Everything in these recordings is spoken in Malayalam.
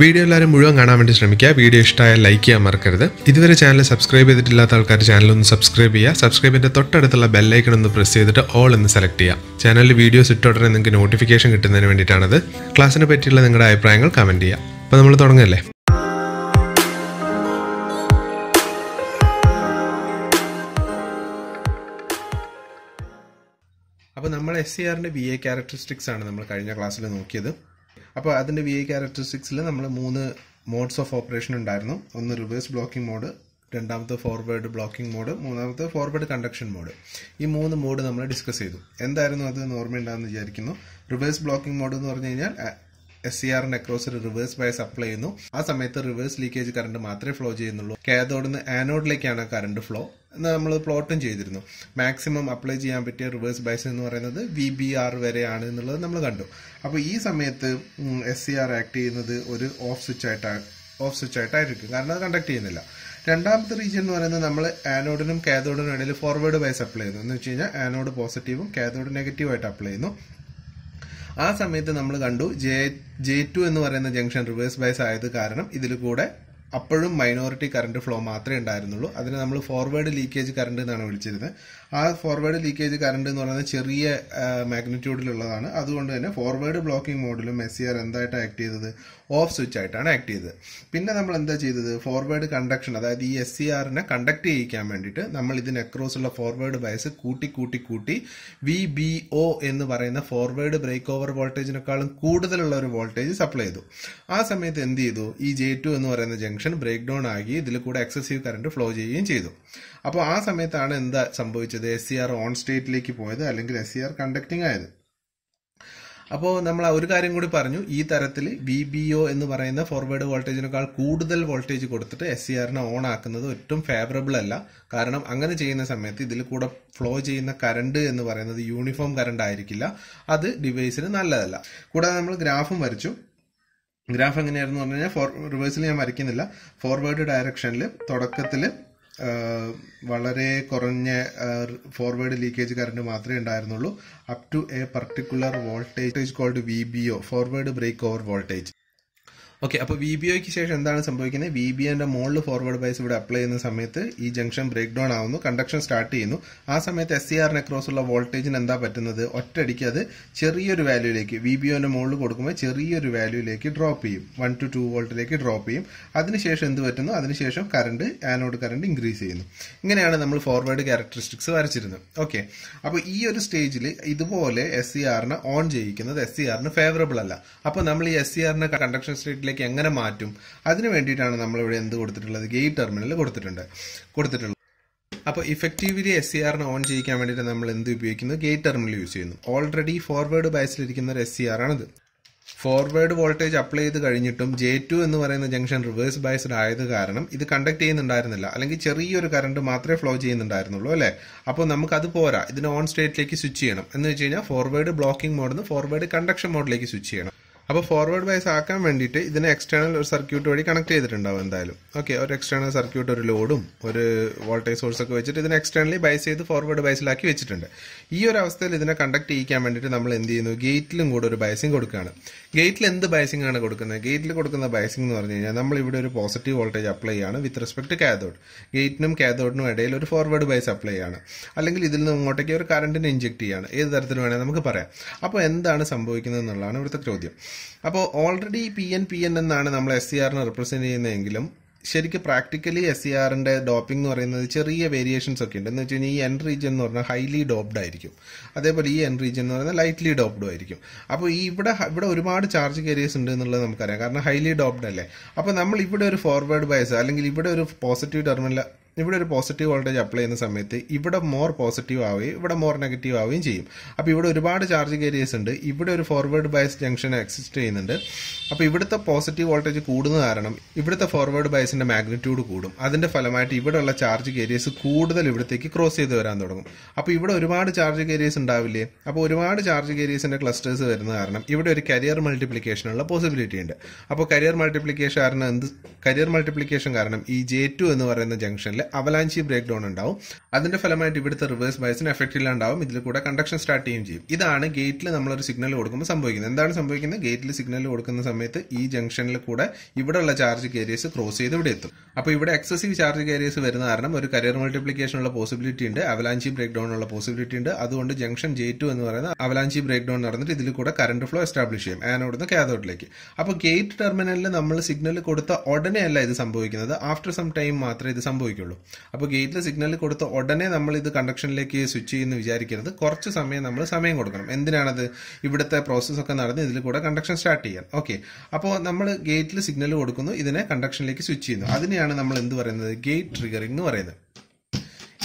വീഡിയോ എല്ലാവരും മുഴുവൻ കാണാൻ വേണ്ടി ശ്രമിക്കുക. വീഡിയോ ഇഷ്ടമായാൽ ലൈക്ക് ചെയ്യാൻ മറക്കരുത്. ഇതുവരെ ചാനൽ സബ്സ്ക്രൈബ് ചെയ്തിട്ടില്ലാത്ത ആൾക്കാർ ചാനൽ ഒന്ന് സബ്സ്ക്രൈബ് ചെയ്യുക. സബ്സ്ക്രൈബിന്റെ തൊട്ടടുത്തുള്ള ബെല്ലൈക്കൺ ഒന്ന് പ്രസ് ചെയ്തിട്ട് ഓൾ എന്ന് സെലക്ട് ചെയ്യുക. ചാനലിൽ വീഡിയോസ് ഇട്ട ഉടനെ നിങ്ങൾക്ക് നോട്ടിഫിക്കേഷൻ കിട്ടുന്നതിന് വേണ്ടിയിട്ടാണത്. ക്ലാസ്സിനെ പറ്റിയുള്ള നിങ്ങളുടെ അഭിപ്രായങ്ങൾ കമന്റ് ചെയ്യുക. അപ്പോൾ നമ്മൾ തുടങ്ങല്ലേ? അപ്പോൾ നമ്മൾ എസ് സി ആറിന്റെ വി എ ക്യാരക്ടറിസ്റ്റിക്സ് ആണ് നമ്മൾ കഴിഞ്ഞ ക്ലാസ്സിൽ നോക്കിയത്. അപ്പോൾ അതിന്റെ വി ഐ ക്യാരക്ടറിസ്റ്റിക്സിൽ നമ്മൾ മൂന്ന് മോഡ്സ് ഓഫ് ഓപ്പറേഷൻ ഉണ്ടായിരുന്നു. ഒന്ന് റിവേഴ്സ് ബ്ലോക്കിംഗ് മോഡ് രണ്ടാമത്തെ ഫോർവേഡ് ബ്ലോക്കിംഗ് മോഡ് മൂന്നാമത്തെ ഫോർവേഡ് കണ്ടക്ഷൻ മോഡ് ഈ മൂന്ന് മോഡ് നമ്മൾ ഡിസ്കസ് ചെയ്തു. എന്തായിരുന്നു അത് ഓർമ്മയുണ്ടാകുന്ന വിചാരിക്കുന്നു. റിവേഴ്സ് ബ്ലോക്കിംഗ് മോഡ് എന്ന് പറഞ്ഞു കഴിഞ്ഞാൽ എസ് സി ആറിന്റെ അക്രോസ് ഒരു റിവേഴ്സ് ബയസ് അപ്ലൈ ചെയ്യുന്നു. ആ സമയത്ത് റിവേഴ്സ് ലീക്കേജ് കറണ്ട് മാത്രമേ ഫ്ലോ ചെയ്യുന്നുള്ളൂ. കാതോഡിന്ന് ആനോഡിലേക്കാണ് കറണ്ട് ഫ്ലോ നമ്മൾ പ്ലോട്ടും ചെയ്തിരുന്നു. മാക്സിമം അപ്ലൈ ചെയ്യാൻ പറ്റിയ റിവേഴ്സ് ബൈസ് എന്ന് പറയുന്നത് വി ബി ആർ വരെയാണ് എന്നുള്ളത് നമ്മൾ കണ്ടു. അപ്പോൾ ഈ സമയത്ത് എസ് സി ആർ ആക്ട് ചെയ്യുന്നത് ഒരു ഓഫ് സ്വിച്ച് ആയിട്ടാണ് ഓഫ് സ്വിച്ച് ആയിട്ടായിരിക്കും. കാരണം അത് കണ്ടക്ട് ചെയ്യുന്നില്ല. രണ്ടാമത്തെ റീജിയൻ എന്ന് പറയുന്നത് നമ്മൾ ആനോഡിനും കാതോഡിനും ഇടയിൽ ഫോർവേഡ് ബൈസ് അപ്ലൈ ചെയ്യുന്നു. എന്ന് വെച്ച് കഴിഞ്ഞാൽ ആനോഡ് പോസിറ്റീവും കാതോഡ് നെഗറ്റീവായിട്ട് അപ്ലൈ ചെയ്യുന്നു. ആ സമയത്ത് നമ്മൾ കണ്ടു ജെ ജെ ടു എന്ന് പറയുന്ന ജംഗ്ഷൻ റിവേഴ്സ് ബൈസ് ആയത് കാരണം ഇതിൽ കൂടെ അപ്പോഴും മൈനോറിറ്റി കറണ്ട് ഫ്ലോ മാത്രമേ ഉണ്ടായിരുന്നുള്ളൂ. അതിനെ നമ്മൾ ഫോർവേഡ് ലീക്കേജ് കറണ്ട് എന്നാണ് വിളിച്ചിരുന്നത്. ആ ഫോർവേഡ് ലീക്കേജ് കറണ്ട് എന്ന് പറയുന്നത് ചെറിയ മാഗ്നിറ്റ്യൂഡിലുള്ളതാണ് അതുകൊണ്ട് തന്നെ ഫോർവേഡ് ബ്ലോക്കിംഗ് മോഡിലും മെസ്സിയർ സി ആർ എന്തായിട്ട് ആക്ട് ചെയ്തത്? ഓഫ് സ്വിച്ച് ആയിട്ടാണ് ആക്ട് ചെയ്തത്. പിന്നെ നമ്മൾ എന്താ ചെയ്തത്? ഫോർവേഡ് കണ്ടക്ഷൻ അതായത് ഈ എസ് സി ആറിനെ കണ്ടക്ട് ചെയ്യിക്കാൻ വേണ്ടിയിട്ട് നമ്മൾ ഇതിന് അക്രോസ് ഉള്ള ഫോർവേഡ് ബയസ് കൂട്ടി കൂട്ടി കൂട്ടി വി ബി ഒ എന്ന് പറയുന്ന ഫോർവേഡ് ബ്രേക്ക് ഓവർ വോൾട്ടേജിനേക്കാളും കൂടുതലുള്ള ഒരു വോൾട്ടേജ് സപ്ലൈ ചെയ്തു. ആ സമയത്ത് എന്ത് ചെയ്തു? ഈ ജെ ടു എന്ന് പറയുന്ന ജംഗ്ഷൻ ബ്രേക്ക് ഡൗൺ ആകി ഇതിൽ കൂടെ എക്സസീവ് കറണ്ട് ഫ്ലോ ചെയ്യുകയും ചെയ്തു. അപ്പോൾ ആ സമയത്താണ് എന്താ സംഭവിച്ചത്? എസ് സി ആർ ഓൺ സ്റ്റേറ്റിലേക്ക് പോയത് അല്ലെങ്കിൽ എസ് സി ആർ കണ്ടക്ടിങ് ആയത്. അപ്പോൾ നമ്മൾ ഒരു കാര്യം കൂടി പറഞ്ഞു. ഈ തരത്തിൽ ബി ബി ഒ എന്ന് പറയുന്ന ഫോർവേഡ് വോൾട്ടേജിനേക്കാൾ കൂടുതൽ വോൾട്ടേജ് കൊടുത്തിട്ട് എസ് സി ആറിനെ ഓൺ ആക്കുന്നത് ഒട്ടും ഫേവറബിൾ അല്ല. കാരണം അങ്ങനെ ചെയ്യുന്ന സമയത്ത് ഇതിൽ കൂടെ ഫ്ലോ ചെയ്യുന്ന കറണ്ട് എന്ന് പറയുന്നത് യൂണിഫോം കറണ്ട് ആയിരിക്കില്ല. അത് ഡിവൈസിന് നല്ലതല്ല. കൂടാതെ നമ്മൾ ഗ്രാഫും വരച്ചു. ഗ്രാഫ് എങ്ങനെയായിരുന്നു പറഞ്ഞു കഴിഞ്ഞാൽ ഫോർ റിവേഴ്സിൽ ഞാൻ വരയ്ക്കുന്നില്ല. ഫോർവേഡ് ഡയറക്ഷനിൽ തുടക്കത്തിൽ വളരെ കുറഞ്ഞ ഫോർവേഡ് ലീക്കേജ് കറണ്ട് മാത്രമേ ഉണ്ടായിരുന്നുള്ളൂ. Up to a particular voltage called V B O forward break over voltage okay അപ്പോൾ വി ബി ഒക്ക് ശേഷം എന്താണ് സംഭവിക്കുന്നത്? വി ബി എന്റെ മുകളിൽ ഫോർവേഡ് ബൈസ് ഇവിടെ അപ്ലൈ ചെയ്യുന്ന സമയത്ത് ഈ ജംഗ്ഷൻ ബ്രേക്ക് ഡൗൺ ആവുന്നു കണ്ടക്ഷൻ സ്റ്റാർട്ട് ചെയ്യുന്നു. ആ സമയത്ത് എസ് സി ആറിന് അക്രോസ് ഉള്ള വോൾട്ടേജിന് എന്താ പറ്റുന്നത്? ഒറ്റയടിക്ക് അത് ചെറിയൊരു വാല്യൂയിലേക്ക് വി ബി ഒന്റെ മുകളിൽ കൊടുക്കുമ്പോൾ ചെറിയൊരു വാല്യൂയിലേക്ക് ഡ്രോപ്പ് ചെയ്യും. വൺ ടു ടു വോൾട്ടിലേക്ക് ഡ്രോപ്പ് ചെയ്യും. അതിനുശേഷം എന്ത് പറ്റുന്നു? അതിനുശേഷം കറണ്ട് ആനോഡ് കറണ്ട് ഇൻക്രീസ് ചെയ്യുന്നു. ഇങ്ങനെയാണ് നമ്മൾ ഫോർവേഡ് ക്യാരക്ടറിസ്റ്റിക്സ് വരച്ചിരുന്നത്. ഓക്കെ അപ്പോൾ ഈ ഒരു സ്റ്റേജിൽ ഇതുപോലെ എസ് സി ആറിനെ ഓൺ ചെയ്യിക്കുന്നത് എസ് സി ആറിന് ഫേവറബിൾ അല്ല. അപ്പോൾ നമ്മൾ ഈ എസ് സി ആറിനെ കണ്ടക്ഷൻ സ്റ്റേറ്റിലേക്ക് ലേക്ക് എങ്ങനെ മാറ്റും? അതിന് വേണ്ടിയിട്ടാണ് നമ്മൾ ഇവിടെ എന്ത് കൊടുത്തിട്ടുള്ളത്? ഗേറ്റ് ടെർമിനൽ കൊടുത്തിട്ടുണ്ട്. കൊടുത്തിട്ടുള്ളത് അപ്പോൾ ഇഫക്റ്റീവ്ലി എസ് സി ആറിനെ ഓൺ ചെയ്യിക്കാൻ വേണ്ടിയിട്ട് നമ്മൾ എന്ത് ഉപയോഗിക്കുന്നു? ഗേറ്റ് ടെർമിനൽ യൂസ് ചെയ്യുന്നു. ഓൾറെഡി ഫോർവേഡ് ബയസിലിരിക്കുന്ന ഒരു എസ് സി ആറാണിത് ഫോർവേഡ് വോൾട്ടേജ് അപ്ലൈ ചെയ്ത് കഴിഞ്ഞിട്ടും ജെ ടു എന്ന് പറയുന്ന ജംഗ്ഷൻ റിവേഴ്സ് ബയസ്ഡ് ആയത് കാരണം ഇത് കണ്ടക്ട് ചെയ്യുന്നുണ്ടായിരുന്നില്ല. അല്ലെങ്കിൽ ചെറിയൊരു കറണ്ട് മാത്രമേ ഫ്ലോ ചെയ്യുന്നുണ്ടായിരുന്നുള്ളൂ അല്ലേ? അപ്പോൾ നമുക്ക് അത് പോരാ. ഇതിന് ഓൺ സ്റ്റേറ്റിലേക്ക് സ്വിച്ച് ചെയ്യണം. എന്ന് വെച്ച് കഴിഞ്ഞാൽ ഫോർവേഡ് ബ്ലോക്കിംഗ് മോഡിൽ നിന്ന് ഫോർവേഡ് കണ്ടക്ഷൻ മോഡിലേക്ക് സ്വിച്ച് ചെയ്യണം. അപ്പോൾ ഫോർവേഡ് ബയസ് ആക്കാൻ വേണ്ടിയിട്ട് ഇതിനെ എക്സ്റ്റേണൽ ഒരു സർക്യൂട്ട് വഴി കണക്ട് ചെയ്തിട്ടുണ്ടാവും എന്തായാലും. ഓക്കെ ഒരു എക്സ്റ്റേണൽ സർക്യൂട്ട് ഒരു ലോഡും ഒരു വോൾട്ടേജ് സോഴ്സ് ഒക്കെ വെച്ചിട്ട് ഇതിനെ എക്സ്റ്റേണലി ബൈസ് ചെയ്ത് ഫോർവേഡ് ബൈസിലാക്കി വെച്ചിട്ടുണ്ട്. ഈ ഒരു അവസ്ഥയിൽ ഇതിനെ കണ്ടക്ട് ചെയ്യിക്കാൻ വേണ്ടിയിട്ട് നമ്മൾ എന്ത് ചെയ്യുന്നു? ഗേറ്റിലും കൂടെ ഒരു ബൈസിങ് കൊടുക്കുകയാണ്. ഗേറ്റിൽ എന്ത് ബയസിംഗ് ആണ് കൊടുക്കുന്നത്? ഗേറ്റിൽ കൊടുക്കുന്ന ബയസിംഗ് എന്ന് പറഞ്ഞു കഴിഞ്ഞാൽ നമ്മൾ ഇവിടെ ഒരു പോസിറ്റീവ് വോൾട്ടേജ് അപ്ലൈ ചെയ്യാണ് വിത്ത് റെസ്പെക്ട് കാതോഡ് ഗേറ്റിനും കാതോഡിനും ഇടയിൽ ഒരു ഫോർവേഡ് ബൈസ് അപ്ലൈ ചെയ്യാണ്. അല്ലെങ്കിൽ ഇതിൽ നിന്ന് ഇങ്ങോട്ടേക്ക് ഒരു കറണ്ടിനെ ഇഞ്ചെക്ട് ചെയ്യാണ്. ഏത് തരത്തിൽ വേണമെങ്കിൽ നമുക്ക് പറയാം. അപ്പോൾ എന്താണ് സംഭവിക്കുന്നത് എന്നുള്ളതാണ് ഇവിടുത്തെ ചോദ്യം. അപ്പോൾ already P N P N എന്നാണ് നമ്മൾ എസ് സി ആറിനെ റിപ്രസെന്റ് ചെയ്യുന്നതെങ്കിലും ശരിക്കും പ്രാക്ടിക്കലി എസ് സി ആറിന്റെ ഡോപ്പിംഗ് എന്ന് പറയുന്നത് ചെറിയ വേരിയേഷൻസ് ഒക്കെ ഉണ്ട്. എന്ന് വെച്ച് കഴിഞ്ഞാൽ ഈ എൻ റീജിയൻ എന്ന് പറഞ്ഞാൽ ഹൈലി ഡോപ്ഡ് ആയിരിക്കും. അതേപോലെ ഈ എൻ റീജിയൻ എന്ന് പറഞ്ഞാൽ ലൈറ്റ്ലി ഡോപ്ഡും ആയിരിക്കും. അപ്പോൾ ഈ ഇവിടെ ഇവിടെ ഒരുപാട് ചാർജ് കേരിയേഴ്സ് ഉണ്ട് എന്നുള്ളത് നമുക്കറിയാം. കാരണം ഹൈലി ഡോപ്ഡ് അല്ലേ? അപ്പോൾ നമ്മൾ ഇവിടെ ഒരു ഫോർവേഡ് ബയസ് അല്ലെങ്കിൽ ഇവിടെ ഒരു പോസിറ്റീവ് ടെർമിനൽ ഇവിടെ ഒരു പോസിറ്റീവ് വോൾട്ടേജ് അപ്ലൈ ചെയ്യുന്ന സമയത്ത് ഇവിടെ മോർ പോസിറ്റീവ് ആവുകയും ഇവിടെ മോർ നെഗറ്റീവ് ആവുകയും ചെയ്യും. അപ്പോൾ ഇവിടെ ഒരുപാട് ചാർജ് കേരിയേഴ്സ് ഉണ്ട്. ഇവിടെ ഒരു ഫോർവേഡ് ബയസ് ജംഗ്ഷൻ എക്സിസ്റ്റ് ചെയ്യുന്നുണ്ട്. അപ്പോൾ ഇവിടുത്തെ പോസിറ്റീവ് വോൾട്ടേജ് കൂടുന്ന കാരണം ഇവിടുത്തെ ഫോർവേഡ് ബയസിന്റെ മാഗ്നിറ്റ്യൂഡ് കൂടും. അതിന്റെ ഫലമായിട്ട് ഇവിടെയുള്ള ചാർജ് കേരിയേഴ്സ് കൂടുതൽ ഇവിടത്തേക്ക് ക്രോസ് ചെയ്ത് വരാൻ തുടങ്ങും. അപ്പോൾ ഇവിടെ ഒരുപാട് ചാർജ് കേരിയേഴ്സ് ഉണ്ടാവില്ലേ? അപ്പോൾ ഒരുപാട് ചാർജ് കേരിയേഴ്സിന്റെ ക്ലസ്റ്റേഴ്സ് വരുന്ന കാരണം ഇവിടെ ഒരു കരിയർ മൾട്ടിപ്ലിക്കേഷനുള്ള പോസിബിലിറ്റി ഉണ്ട്. അപ്പോൾ കരിയർ മൾട്ടിപ്ലിക്കേഷൻ കാരണം എന്ത്? കരിയർ മൾട്ടിപ്ലിക്കേഷൻ കാരണം ഈ ജെ ടു എന്ന് പറയുന്ന ജംഗ്ഷനിൽ അവലാഞ്ചി ബ്രേക്ക് ഡൗൺ ഉണ്ടാവും. അതിന്റെ ഫലമായിട്ട് ഇവിടുത്തെ റിവേഴ്സ് ബയസിന് എഫക്റ്റ് ഇല്ലാണ്ടാവും. ഇതിൽ കൂടെ കണ്ടക്ഷൻ സ്റ്റാർട്ട് ചെയ്യും ചെയ്യും. ഇതാണ് ഗേറ്റിൽ നമ്മൾ ഒരു സിഗ്നൽ കൊടുക്കുമ്പോൾ സംഭവിക്കുന്നത്. എന്താണ് സംഭവിക്കുന്നത്? ഗേറ്റിൽ സിഗ്നൽ കൊടുക്കുന്ന സമയത്ത് ഈ ജംഗ്ഷനിൽ കൂടെ ഇവിടെയുള്ള ചാർജ് കാരിയേഴ്സ് ക്രോസ് ചെയ്ത് ഇവിടെ എത്തും. അപ്പോൾ ഇവിടെ എക്സസീവ് ചാർജ് കാരിയേഴ്സ് വരുന്ന കാരണം ഒരു കരിയർ മൾട്ടിപ്ലിക്കേഷൻ ഉള്ള പോസിബിലിറ്റി ഉണ്ട് അവലാഞ്ചി ബ്രേക്ക് ഡൗൺ ഉള്ള പോസിബിലിറ്റി ഉണ്ട്. അതുകൊണ്ട് ജംഗ്ഷൻ ജെ ടു എന്ന് പറയുന്ന അവലാഞ്ചി ബ്രേക്ക് ഡൗൺ നടന്നിട്ട് ഇതിൽ കൂടെ കറണ്ട് ഫ്ലോ എസ്റ്റാബ്ലിഷ് ചെയ്യും. ആനോഡിൽ നിന്ന് കാഥോഡിലേക്ക് അപ്പോൾ ഗേറ്റ് ടെർമിനലിൽ നമ്മൾ സിഗ്നൽ കൊടുത്ത ഉടനെയല്ല ഇത് സംഭവിക്കുന്നത്. ആഫ്റ്റർ സം ടൈം മാത്രമേ ഇത് സംഭവിക്കുള്ളൂ. അപ്പോൾ ഗേറ്റിൽ സിഗ്നൽ കൊടുത്ത ഉടനെ നമ്മൾ ഇത് കണ്ടക്ഷനിലേക്ക് സ്വിച്ച് ചെയ്യുന്നു വിചാരിക്കരുത്. കുറച്ച് സമയം നമ്മൾ സമയം കൊടുക്കണം. എന്തിനാണത്? ഇവിടുത്തെ പ്രോസസ്സൊക്കെ നടന്ന് ഇതിൽ കൂടെ കണ്ടക്ഷൻ സ്റ്റാർട്ട് ചെയ്യാൻ. ഓക്കെ അപ്പോൾ നമ്മൾ ഗേറ്റിൽ സിഗ്നൽ കൊടുക്കുന്നു. ഇതിനെ കണ്ടക്ഷനിലേക്ക് സ്വിച്ച് ചെയ്യുന്നു. അതിനെയാണ് നമ്മൾ എന്ത് പറയുന്നത്? ഗേറ്റ് ട്രിഗറിംഗ് എന്ന് പറയുന്നത്.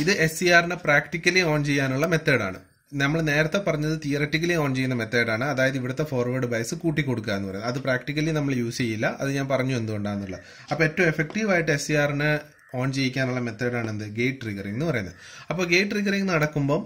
ഇത് എസ് സി ആറിനെ പ്രാക്ടിക്കലി ഓൺ ചെയ്യാനുള്ള മെത്തേഡാണ് നമ്മൾ നേരത്തെ പറഞ്ഞത് തിയററ്റിക്കലി ഓൺ ചെയ്യുന്ന മെത്തേഡാണ് അതായത് ഇവിടുത്തെ ഫോർവേഡ് ബയസ് കൂട്ടി കൊടുക്കുക എന്ന് പറയുന്നത്. അത് പ്രാക്ടിക്കലി നമ്മൾ യൂസ് ചെയ്യില്ല. അത് ഞാൻ പറഞ്ഞു എന്തുകൊണ്ടാണെന്നുള്ളത്. അപ്പോൾ ഏറ്റവും എഫക്റ്റീവായിട്ട് എസ് സി ആറിനെ ഓൺ ചെയ്യിക്കാനുള്ള മെത്തേഡാണ് എന്ത്? ഗേറ്റ് ട്രിഗറിംഗ് എന്ന് പറയുന്നത്. അപ്പോൾ ഗേറ്റ് ട്രിഗറിംഗ് നടക്കുമ്പോൾ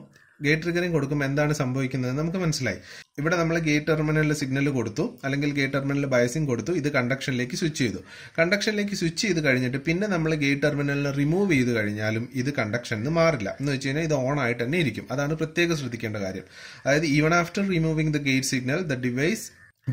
ഗേറ്റ് ട്രിഗറിംഗ് കൊടുക്കുമ്പോൾ എന്താണ് സംഭവിക്കുന്നത്? നമുക്ക് മനസ്സിലായി. ഇവിടെ നമ്മൾ ഗേറ്റ് ടെർമിനലിൽ സിഗ്നൽ കൊടുത്തു അല്ലെങ്കിൽ ഗേറ്റ് ടെർമിനലിൽ ബയസിംഗ് കൊടുത്തു ഇത് കണ്ടക്ഷനിലേക്ക് സ്വിച്ച് ചെയ്തു. കണ്ടക്ഷനിലേക്ക് സ്വിച്ച് ചെയ്ത് കഴിഞ്ഞിട്ട് പിന്നെ നമ്മൾ ഗേറ്റ് ടെർമിനലിൽ റിമൂവ് ചെയ്ത് കഴിഞ്ഞാലും ഇത് കണ്ടക്ഷൻ എന്ന് മാറില്ല. എന്ന് വെച്ച് കഴിഞ്ഞാൽ ഇത് ഓൺ ആയിട്ട് തന്നെ ഇരിക്കും. അതാണ് പ്രത്യേകം ശ്രദ്ധിക്കേണ്ട കാര്യം. അതായത് even after removing the gate signal the device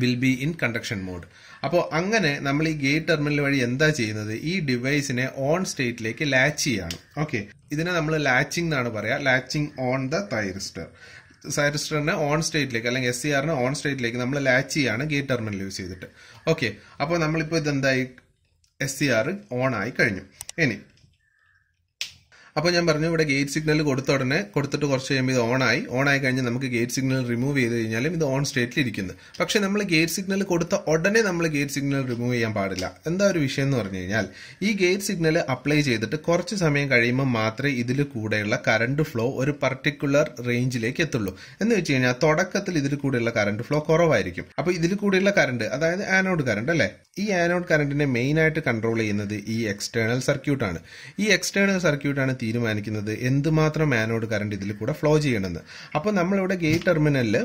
will be in conduction mode അപ്പോൾ അങ്ങനെ നമ്മൾ ഈ ഗേറ്റ് ടെർമിനൽ വഴി എന്താ ചെയ്യുന്നത്? ഈ ഡിവൈസിനെ ഓൺ സ്റ്റേറ്റിലേക്ക് ലാച്ച് ചെയ്യാണ്. ഓക്കെ. ഇതിനെ നമ്മൾ ലാച്ചിങ് എന്നാണ് പറയുക ലാച്ചിങ് ഓൺ ദ തൈറിസ്റ്റർ സൈറിസ്റ്ററിനെ ഓൺ സ്റ്റേറ്റിലേക്ക് അല്ലെങ്കിൽ എസ് സി ആറിനെ ഓൺ സ്റ്റേറ്റിലേക്ക് നമ്മൾ ലാച്ച് ചെയ്യാണ് ഗേറ്റ് ടെർമിനൽ യൂസ് ചെയ്തിട്ട്. ഓക്കെ. അപ്പോൾ നമ്മളിപ്പോൾ ഇതെന്തായി? എസ് സി ആർ ഓൺ ആയി കഴിഞ്ഞു. ഇനി അപ്പോൾ ഞാൻ പറഞ്ഞു ഇവിടെ ഗേറ്റ് സിഗ്നൽ കൊടുത്ത ഉടനെ കൊടുത്തിട്ട് കുറച്ച് കഴിയുമ്പോൾ ഇത് ഓൺ ആയി. ഓൺ ആയി കഴിഞ്ഞാൽ നമുക്ക് ഗേറ്റ് സിഗ്നൽ റിമൂവ് ചെയ്ത് കഴിഞ്ഞാലും ഇത് ഓൺ സ്റ്റേറ്റിൽ ഇരിക്കുന്നു. പക്ഷേ നമ്മൾ ഗേറ്റ് സിഗ്നൽ കൊടുത്ത ഉടനെ നമ്മൾ ഗേറ്റ് സിഗ്നൽ റിമൂവ് ചെയ്യാൻ പാടില്ല. എന്താ ഒരു വിഷയം എന്ന് പറഞ്ഞു കഴിഞ്ഞാൽ ഈ ഗേറ്റ് സിഗ്നൽ അപ്ലൈ ചെയ്തിട്ട് കുറച്ച് സമയം കഴിയുമ്പോൾ മാത്രമേ ഇതിൽ കൂടെയുള്ള കറണ്ട് ഫ്ലോ ഒരു പർട്ടിക്കുലർ റേഞ്ചിലേക്ക് എത്തുള്ളൂ. എന്ന് വെച്ച് കഴിഞ്ഞാൽ തുടക്കത്തിൽ ഇതിൽ കൂടെയുള്ള കറണ്ട് ഫ്ലോ കുറവായിരിക്കും. അപ്പോൾ ഇതിൽ കൂടെയുള്ള കറണ്ട് അതായത് ആനോഡ് കറണ്ട് അല്ലേ? ഈ ആനോഡ് കറണ്ടിനെ മെയിനായിട്ട് കൺട്രോൾ ചെയ്യുന്നത് ഈ എക്സ്റ്റേണൽ സർക്യൂട്ടാണ് ഈ എക്സ്റ്റേണൽ സർക്യൂട്ടാണ് തീരുമാനിക്കുന്നത് എന്തുമാത്രം ആനോഡ് കറണ്ട് ഇതിൽ കൂടെ ഫ്ലോ ചെയ്യണമെന്ന്. അപ്പോൾ നമ്മളിവിടെ ഗേറ്റ് ടെർമിനലിൽ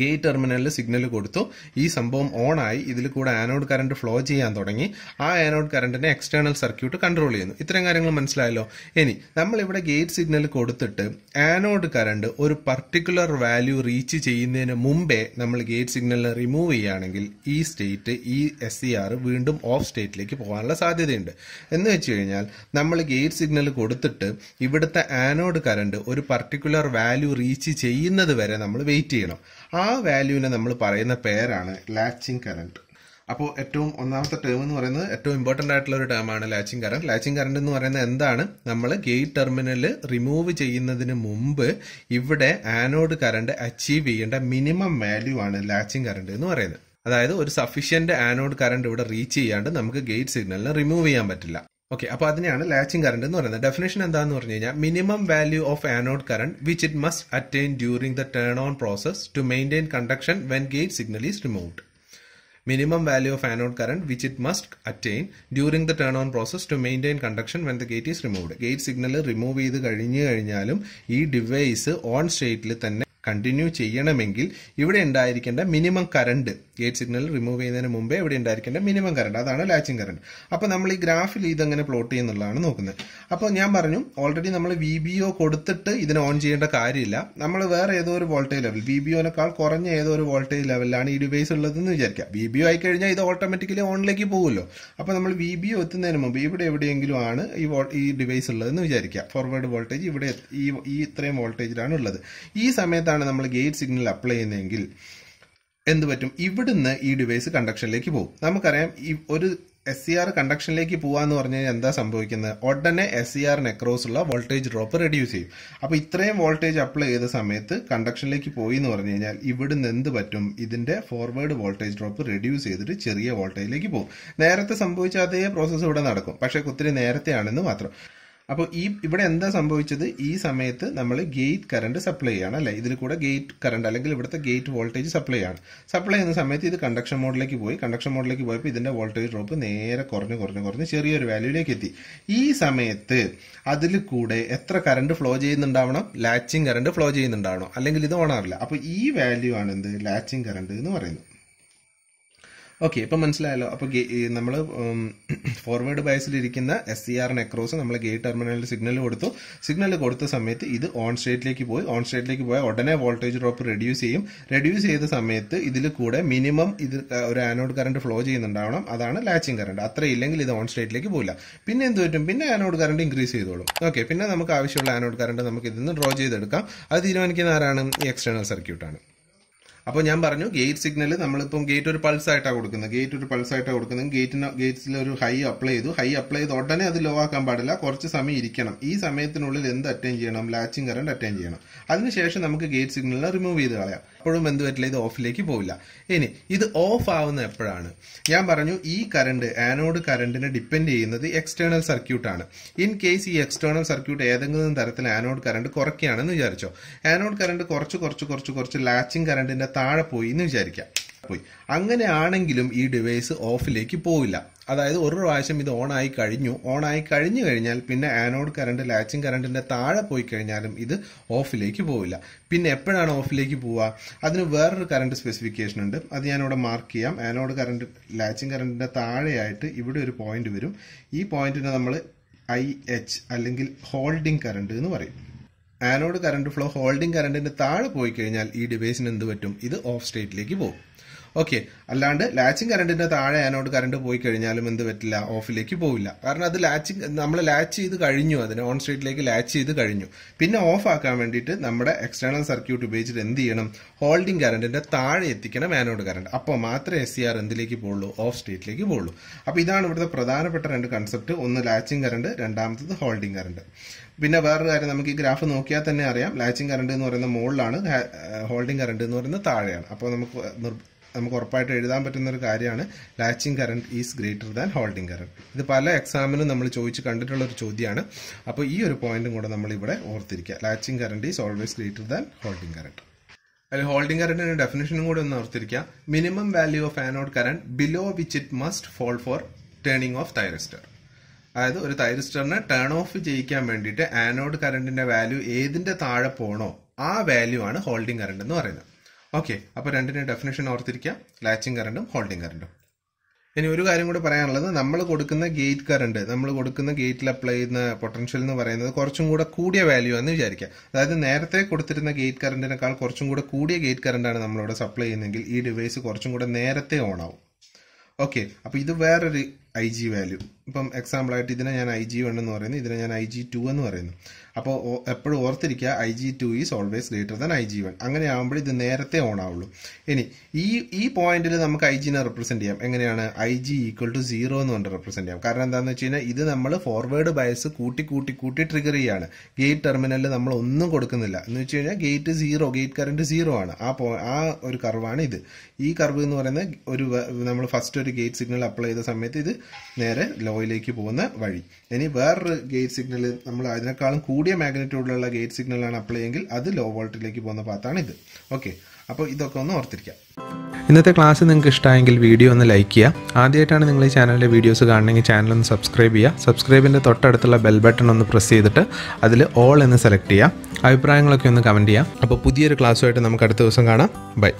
ഗേറ്റ് ടെർമിനലിൽ സിഗ്നൽ കൊടുത്തു. ഈ സംഭവം ഓൺ ആയി. ഇതിൽ കൂടെ ആനോഡ് കറണ്ട് ഫ്ലോ ചെയ്യാൻ തുടങ്ങി. ആ ആനോഡ് കറണ്ടിനെ എക്സ്റ്റേണൽ സർക്യൂട്ട് കൺട്രോൾ ചെയ്യുന്നു. ഇത്തരം കാര്യങ്ങൾ മനസ്സിലായല്ലോ? ഇനി നമ്മൾ ഇവിടെ ഗേറ്റ് സിഗ്നൽ കൊടുത്തിട്ട് ആനോഡ് കറണ്ട് ഒരു പർട്ടിക്കുലർ വാല്യൂ റീച്ച് ചെയ്യുന്നതിന് മുമ്പേ നമ്മൾ ഗേറ്റ് സിഗ്നലിനെ റിമൂവ് ചെയ്യുകയാണെങ്കിൽ ഈ സ്റ്റേറ്റ് ഈ എസ് സി ആർ വീണ്ടും ഓഫ് സ്റ്റേറ്റിലേക്ക് പോകാനുള്ള സാധ്യതയുണ്ട്. എന്ന് വെച്ച് കഴിഞ്ഞാൽ നമ്മൾ ഗേറ്റ് സിഗ്നൽ കൊടുത്തിട്ട് ഇവിടുത്തെ ആനോഡ് കറണ്ട് ഒരു പർട്ടിക്കുലർ വാല്യൂ റീച്ച് ചെയ്യുന്നത് വരെ നമ്മൾ വെയിറ്റ് ചെയ്യണം. ആ വാല്യൂവിനെ നമ്മൾ പറയുന്ന പേരാണ് ലാച്ചിങ് കറണ്ട് അപ്പോൾ ഏറ്റവും ഒന്നാമത്തെ ടേം എന്ന് പറയുന്നത് ഏറ്റവും ഇമ്പോർട്ടന്റ് ആയിട്ടുള്ള ഒരു ടേമാണ് ലാച്ചിങ് കറണ്ട് ലാച്ചിങ് കറണ്ട് എന്ന് പറയുന്നത് എന്താണ്? നമ്മൾ ഗേറ്റ് ടെർമിനൽ റിമൂവ് ചെയ്യുന്നതിന് മുമ്പ് ഇവിടെ ആനോഡ് കറണ്ട് അച്ചീവ് ചെയ്യേണ്ട മിനിമം വാല്യൂ ആണ് ലാച്ചിങ് കറണ്ട് എന്ന് പറയുന്നത്. അതായത് ഒരു സഫീഷ്യന്റ് ആനോഡ് കറണ്ട് ഇവിടെ റീച്ച് ചെയ്യാണ്ട് നമുക്ക് ഗേറ്റ് സിഗ്നലിനെ റിമൂവ് ചെയ്യാൻ പറ്റില്ല. ഓക്കെ അപ്പോൾ അതിനെയാണ് ലാച്ചിങ് കറണ്ട് എന്ന് പറയുന്നത് ഡെഫിനേഷൻ എന്താണെന്ന് പറഞ്ഞു കഴിഞ്ഞാൽ minimum value of anode current which it must attain during the turn on process to maintain conduction when gate signal is removed minimum value of anode current which it must attain during the turn on process to maintain conduction when the gate is removed. Gate signal remove ചെയ്ത് കഴിഞ്ഞു കഴിഞ്ഞാലും ഈ ഡിവൈസ് ഓൺ സ്റ്റേറ്റിൽ തന്നെ കണ്ടിന്യൂ ചെയ്യണമെങ്കിൽ ഇവിടെ ഉണ്ടായിരിക്കേണ്ട minimum current gate signal remove ചെയ്യുന്നതിന് മുമ്പേ ഇവിടെ ഉണ്ടായിരിക്കേണ്ട മിനിമം കറണ്ട് അതാണ് ലാച്ചിങ് കറണ്ട് അപ്പോൾ നമ്മൾ ഈ ഗ്രാഫിൽ ഇതെങ്ങനെ പ്ലോട്ട് ചെയ്യുന്നുള്ളതാണ് നോക്കുന്നത്. അപ്പോൾ ഞാൻ പറഞ്ഞു ഓൾറെഡി നമ്മൾ വി ബി ഒ കൊടുത്തിട്ട് ഇതിനെ ഓൺ ചെയ്യേണ്ട കാര്യമില്ല. നമ്മൾ വേറെ ഏതോ ഒരു വോൾട്ടേജ് ലെവൽ വി ബി ഒനേക്കാൾ കുറഞ്ഞ ഏതോ ഒരു വോൾട്ടേജ് ലെവലിലാണ് ഈ ഡിവൈസ് ഉള്ളതെന്ന് വിചാരിക്കുക. വി ബി ഒ ആയി കഴിഞ്ഞാൽ ഇത് ഓട്ടോമാറ്റിക്കലി ഓണിലേക്ക് പോകുമല്ലോ. അപ്പോൾ നമ്മൾ വി ബി ഒ എത്തുന്നതിന് മുമ്പ് ഇവിടെ എവിടെയെങ്കിലും ആണ് ഈ ഈ ഡിവൈസ് ഉള്ളതെന്ന് വിചാരിക്കുക. ഫോർവേഡ് വോൾട്ടേജ് ഇവിടെ ഈ ഇത്രയും വോൾട്ടേജിലാണ് ഉള്ളത്. ഈ സമയത്താണ് നമ്മൾ ഗേറ്റ് സിഗ്നൽ അപ്ലൈ ചെയ്യുന്നതെങ്കിൽ എന്ത് പറ്റും? ഇവിടുന്ന് ഈ ഡിവൈസ് കണ്ടക്ഷനിലേക്ക് പോകും. നമുക്കറിയാം ഈ ഒരു എസ് സി ആർ കണ്ടക്ഷനിലേക്ക് പോകാന്ന് പറഞ്ഞു കഴിഞ്ഞാൽ എന്താ സംഭവിക്കുന്നത്? ഉടനെ എസ് സി ആറിന് അക്രോസ് ഉള്ള വോൾട്ടേജ് ഡ്രോപ്പ് റെഡ്യൂസ് ചെയ്യും. അപ്പോൾ ഇത്രയും വോൾട്ടേജ് അപ്ലൈ ചെയ്ത സമയത്ത് കണ്ടക്ഷനിലേക്ക് പോയി എന്ന് പറഞ്ഞു കഴിഞ്ഞാൽ ഇവിടുന്ന് എന്ത് പറ്റും? ഇതിന്റെ ഫോർവേഡ് വോൾട്ടേജ് ഡ്രോപ്പ് റെഡ്യൂസ് ചെയ്തിട്ട് ചെറിയ വോൾട്ടേജിലേക്ക് പോകും. നേരത്തെ സംഭവിച്ച അതേ പ്രോസസ്സ് ഇവിടെ നടക്കും. പക്ഷേ ഒത്തിരി നേരത്തെയാണെന്ന് മാത്രം. അപ്പോൾ ഈ ഇവിടെ എന്താ സംഭവിച്ചത്? ഈ സമയത്ത് നമ്മൾ ഗേറ്റ് കറണ്ട് സപ്ലൈ ചെയ്യാണ് അല്ലേ? ഇതിൽ കൂടെ ഗേറ്റ് കറണ്ട് അല്ലെങ്കിൽ ഇവിടുത്തെ ഗേറ്റ് വോൾട്ടേജ് സപ്ലൈ ആണ്. സപ്ലൈ ചെയ്യുന്ന സമയത്ത് ഇത് കണ്ടക്ഷൻ മോഡിലേക്ക് പോയി. കണ്ടക്ഷൻ മോഡിലേക്ക് പോയപ്പോൾ ഇതിന്റെ വോൾട്ടേജ് ഡ്രോപ്പ് നേരെ കുറഞ്ഞ് കുറഞ്ഞ് കുറഞ്ഞ് ചെറിയൊരു വാല്യൂയിലേക്ക് എത്തി. ഈ സമയത്ത് അതിൽ കൂടെ എത്ര കറണ്ട് ഫ്ലോ ചെയ്യുന്നുണ്ടാവണം? ലാച്ചിങ് കറണ്ട് ഫ്ലോ ചെയ്യുന്നുണ്ടാവണം. അല്ലെങ്കിൽ ഇത് ഓണാറില്ല അപ്പോൾ ഈ വാല്യൂ ആണ് എന്ത്? ലാച്ചിങ് കറണ്ട് എന്ന് പറയുന്നത്. ഓക്കെ ഇപ്പം മനസ്സിലായല്ലോ. അപ്പോൾ നമ്മൾ ഫോർവേഡ് ബയസിലിരിക്കുന്ന എസ് സി ആറിന് അക്രോസ് നമ്മൾ ഗേറ്റ് ടെർമിനലിൽ സിഗ്നൽ കൊടുത്തു. സിഗ്നൽ കൊടുത്ത സമയത്ത് ഇത് ഓൺ സ്റ്റേറ്റിലേക്ക് പോയി. ഓൺ സ്റ്റേറ്റിലേക്ക് പോയാൽ ഉടനെ വോൾട്ടേജ് ഡ്രോപ്പ് റെഡ്യൂസ് ചെയ്യും. റെഡ്യൂസ് ചെയ്ത സമയത്ത് ഇതിൽ കൂടെ മിനിമം ഇത് ഒരു ആനോഡ് കറണ്ട് ഫ്ലോ ചെയ്യുന്നുണ്ടാവണം. അതാണ് ലാച്ചിങ് കറണ്ട് അത്ര ഇല്ലെങ്കിൽ ഇത് ഓൺ സ്റ്റേറ്റിലേക്ക് പോയില്ല പിന്നെ എന്ത് പറ്റും? പിന്നെ ആനോഡ് കറണ്ട് ഇൻക്രീസ് ചെയ്തോളും. ഓക്കെ പിന്നെ നമുക്ക് ആവശ്യമുള്ള ആനോഡ് കറണ്ട് നമുക്ക് ഇതിൽ നിന്ന് ഡ്രോ ചെയ്തെടുക്കാം. അത് തീരുമാനിക്കുന്ന ആരാണ്? ഈ എക്സ്റ്റേണൽ സർക്യൂട്ടാണ് അപ്പോൾ ഞാൻ പറഞ്ഞു ഗേറ്റ് സിഗ്നൽ നമ്മളിപ്പം ഗേറ്റ് ഒരു പൾസ് ആയിട്ടാണ് കൊടുക്കുന്നത്. ഗേറ്റ് ഒരു പൾസ് ആയിട്ടാണ് കൊടുക്കുന്നത്. ഗേറ്റിന് ഗേറ്റ്സിൽ ഒരു ഹൈ അപ്ലൈ ചെയ്തു. ഹൈ അപ്ലൈ ചെയ്ത് ഉടനെ അത് ലോ ആക്കാൻ പാടില്ല. കുറച്ച് സമയം ഇരിക്കണം. ഈ സമയത്തിനുള്ളിൽ എന്ത് അറ്റൈൻ ചെയ്യണം? ലാച്ചിങ് കറണ്ട് അറ്റൈൻ ചെയ്യണം. അതിനുശേഷം നമുക്ക് ഗേറ്റ് സിഗ്നൽ റിമൂവ് ചെയ്ത് കളയാം. അപ്പോഴും എന്ത് പറ്റില്ല ഇത് ഓഫിലേക്ക് പോവില്ല. ഇനി ഇത് ഓഫ് ആവുന്ന എപ്പോഴാണ്? ഞാൻ പറഞ്ഞു ഈ കറണ്ട് ആനോഡ് കറണ്ടിനെ ഡിപ്പെൻഡ് ചെയ്യുന്നത് എക്സ്റ്റേണൽ സർക്യൂട്ടാണ് ഇൻ കേസ് ഈ എക്സ്റ്റേണൽ സർക്യൂട്ട് ഏതെങ്കിലും തരത്തിൽ ആനോഡ് കറണ്ട് കുറയ്ക്കുകയാണെന്ന് വിചാരിച്ചോ. ആനോഡ് കറണ്ട് കുറച്ച് കുറച്ച് കുറച്ച് കുറച്ച് ലാച്ചിങ് കറണ്ടിന്റെ താഴെ പോയി എന്ന് വിചാരിക്കാം. പോയി. അങ്ങനെ ആണെങ്കിലും ഈ ഡിവൈസ് ഓഫിലേക്ക് പോവില്ല. അതായത് ഒരു പ്രാവശ്യം ഇത് ഓൺ ആയി കഴിഞ്ഞു. ഓൺ ആയി കഴിഞ്ഞു കഴിഞ്ഞാൽ പിന്നെ ആനോഡ് കറണ്ട് ലാച്ചിങ് കറണ്ടിന്റെ താഴെ പോയി കഴിഞ്ഞാലും ഇത് ഓഫിലേക്ക് പോവില്ല. പിന്നെ എപ്പോഴാണ് ഓഫിലേക്ക് പോവുക? അതിന് വേറൊരു കറണ്ട് സ്പെസിഫിക്കേഷൻ ഉണ്ട്. അത് ഞാനിവിടെ മാർക്ക് ചെയ്യാം. ആനോഡ് കറണ്ട് ലാച്ചിങ് കറണ്ടിന്റെ താഴെയായിട്ട് ഇവിടെ ഒരു പോയിന്റ് വരും. ഈ പോയിന്റിനെ നമ്മൾ ഐ എച്ച് അല്ലെങ്കിൽ ഹോൾഡിംഗ് കറണ്ട് എന്ന് പറയും. ആനോഡ് കറണ്ട് ഫ്ലോ ഹോൾഡിംഗ് കറണ്ടിന്റെ താഴെ പോയി കഴിഞ്ഞാൽ ഈ ഡിവൈസിന് എന്ത് പറ്റും? ഇത് ഓഫ് സ്റ്റേറ്റിലേക്ക് പോകും. ഓക്കെ അല്ലാണ്ട് ലാച്ചിങ് കറണ്ടിന്റെ താഴെ ആനോഡ് കറണ്ട് പോയി കഴിഞ്ഞാലും എന്ത് പറ്റില്ല? ഓഫിലേക്ക് പോവില്ല. കാരണം അത് ലാച്ചിങ് നമ്മൾ ലാച്ച് ചെയ്ത് കഴിഞ്ഞു. അതിന് ഓൺ സ്റ്റേറ്റിലേക്ക് ലാച്ച് ചെയ്ത് കഴിഞ്ഞു. പിന്നെ ഓഫ് ആക്കാൻ വേണ്ടിയിട്ട് നമ്മുടെ എക്സ്റ്റേണൽ സർക്യൂട്ട് ഉപയോഗിച്ചിട്ട് എന്ത് ചെയ്യണം? ഹോൾഡിംഗ് കറണ്ടിന്റെ താഴെ എത്തിക്കണം ആനോഡ് കറണ്ട് അപ്പോൾ മാത്രമേ എസ് സി ആർ എന്തിലേക്ക് പോകുള്ളൂ? ഓഫ് സ്റ്റേറ്റിലേക്ക് പോകുള്ളൂ. അപ്പോൾ ഇതാണ് ഇവിടുത്തെ പ്രധാനപ്പെട്ട രണ്ട് കൺസെപ്റ്റ് ഒന്ന് ലാച്ചിങ് കറണ്ട് രണ്ടാമത്തത് ഹോൾഡിംഗ് കറണ്ട് പിന്നെ വേറൊരു കാര്യം നമുക്ക് ഈ ഗ്രാഫ് നോക്കിയാൽ തന്നെ അറിയാം. ലാച്ചിങ് കറണ്ട് എന്ന് പറയുന്ന മുകളിലാണ് ഹോൾഡിംഗ് കറണ്ട് എന്ന് പറയുന്നത് താഴെയാണ്. അപ്പോൾ നമുക്ക് നമുക്ക് ഉറപ്പായിട്ട് എഴുതാൻ പറ്റുന്ന ഒരു കാര്യമാണ് latching current is greater than holding current ഇത് പല എക്സാമിനും നമ്മൾ ചോദിച്ച് കണ്ടിട്ടുള്ള ഒരു ചോദ്യമാണ്. അപ്പോൾ ഈ ഒരു പോയിന്റും കൂടെ നമ്മൾ ഇവിടെ ഓർത്തിരിക്കുക. Latching current is always greater than holding current അതിൽ ഹോൾഡിംഗ് കറണ്ടിന്റെ ഡെഫിനേഷനും കൂടെ ഒന്ന് ഓർത്തിരിക്കുക. Minimum value of anode current below which it must fall for turning off thyristor അതായത് ഒരു തൈറിസ്റ്ററിനെ ടേൺ ഓഫ് ചെയ്യിക്കാൻ വേണ്ടിയിട്ട് ആനോഡ് കറണ്ടിന്റെ വാല്യൂ ഏതിന്റെ താഴെ പോണോ ആ വാല്യൂ ആണ് ഹോൾഡിംഗ് കറണ്ട് എന്ന് പറയുന്നത്. ഓക്കെ അപ്പോൾ രണ്ടിന്റെ ഡെഫിനേഷൻ ഓർത്തിരിക്കുക. ലാച്ചിങ് കറണ്ടും ഹോൾഡിംഗ് കറണ്ടും ഇനി ഒരു കാര്യം കൂടി പറയാനുള്ളത് നമ്മൾ കൊടുക്കുന്ന ഗേറ്റ് കറണ്ട് നമ്മൾ കൊടുക്കുന്ന ഗേറ്റിൽ അപ്ലൈ ചെയ്യുന്ന പൊട്ടൻഷ്യൽ എന്ന് പറയുന്നത് കുറച്ചും കൂടെ കൂടിയ വാല്യൂ എന്ന് വിചാരിക്കുക. അതായത് നേരത്തെ കൊടുത്തിരുന്ന ഗേറ്റ് കറണ്ടിനേക്കാൾ കുറച്ചും കൂടെ കൂടിയ ഗേറ്റ് കറണ്ടാണ് നമ്മളിവിടെ സപ്ലൈ ചെയ്യുന്നതെങ്കിൽ ഈ ഡിവൈസ് കുറച്ചും കൂടെ നേരത്തെ ഓൺ ആവും. ഓക്കെ അപ്പോൾ ഇത് വേറൊരു ഐ ജി വാല്യൂ ഇപ്പം എക്സാമ്പിളായിട്ട് ഇതിനെ ഞാൻ ഐ ജി വൺ എന്ന് പറയുന്നു. ഇതിനെ ഞാൻ ഐ ജി ടു എന്ന് പറയുന്നു. അപ്പോൾ എപ്പോഴും ഓർത്തിരിക്കുക I G two is always greater than I G one അങ്ങനെ ആകുമ്പോൾ ഇത് നേരത്തെ ഓൺ ആവുള്ളൂ. ഇനി ഈ ഈ പോയിന്റിൽ നമുക്ക് ഐ ജിനെ റെപ്രസെന്റ് ചെയ്യാം. എങ്ങനെയാണ്? I G equal to zero എന്ന് കൊണ്ട് റെപ്രസെന്റ് ചെയ്യാം. കാരണം എന്താണെന്ന് വെച്ച് കഴിഞ്ഞാൽ ഇത് നമ്മൾ ഫോർവേഡ് ബയസ് കൂട്ടി കൂട്ടി കൂട്ടി ട്രിഗർ ചെയ്യാണ്. ഗേറ്റ് ടെർമിനലിൽ നമ്മൾ ഒന്നും കൊടുക്കുന്നില്ല. എന്ന് വെച്ച് കഴിഞ്ഞാൽ gate zero gate current zero ആണ്. ആ പോ ആ ഒരു കർവാണ് ഇത്. ഈ കർവ് എന്ന് പറയുന്നത് ഒരു നമ്മൾ ഫസ്റ്റ് ഒരു ഗേറ്റ് സിഗ്നൽ അപ്ലൈ ചെയ്ത സമയത്ത് ഇത് നേരെ ലോയിലേക്ക് പോകുന്ന വഴി. ഇനി വേറൊരു ഗേറ്റ് സിഗ്നൽ നമ്മൾ അതിനേക്കാളും കൂടിയ മാഗ്നറ്റ്യൂഡിലുള്ള ഗേറ്റ് സിഗ്നലാണ് അപ്ലൈ ചെയ്യെങ്കിൽ അത് ലോ വോൾട്ടിലേക്ക് പോകുന്ന പാത്താണ് ഇത്. ഓക്കെ അപ്പോൾ ഇതൊക്കെ ഒന്ന് ഓർത്തിരിക്കാം. ഇന്നത്തെ ക്ലാസ് നിങ്ങൾക്ക് ഇഷ്ടമായെങ്കിൽ വീഡിയോ ഒന്ന് ലൈക്ക് ചെയ്യുക. ആദ്യമായിട്ടാണ് നിങ്ങൾ ഈ ചാനലിലെ വീഡിയോസ് കാണണമെങ്കിൽ ചാനൽ ഒന്ന് സബ്സ്ക്രൈബ് ചെയ്യുക. സബ്സ്ക്രൈബിന്റെ തൊട്ടടുത്തുള്ള ബെൽ ബട്ടൺ ഒന്ന് പ്രസ് ചെയ്തിട്ട് അതിൽ ഓൾ എന്ന് സെലക്ട് ചെയ്യുക. അഭിപ്രായങ്ങളൊക്കെ ഒന്ന് കമന്റ് ചെയ്യുക. അപ്പോൾ പുതിയൊരു ക്ലാസ്സുമായിട്ട് നമുക്ക് അടുത്ത ദിവസം കാണാം. ബൈ